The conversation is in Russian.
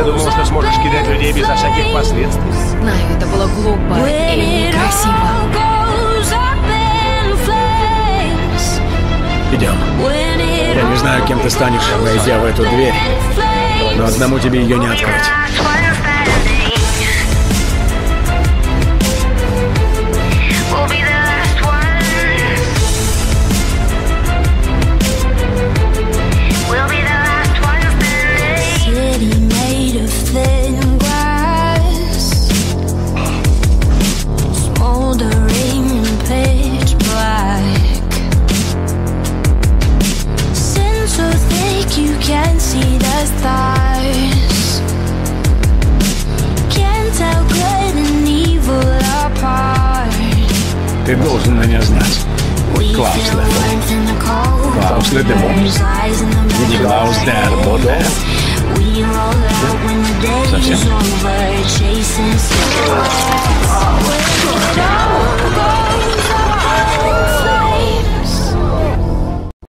Ты думала, что сможешь кидать людей безо всяких последствий? Знаю, это было глупо и некрасиво. Идем. Я не знаю, кем ты станешь, войдя в эту дверь, но одному тебе ее не открыть. Ты должен меня знать. Eyes in the Где Клаус Дер Боде?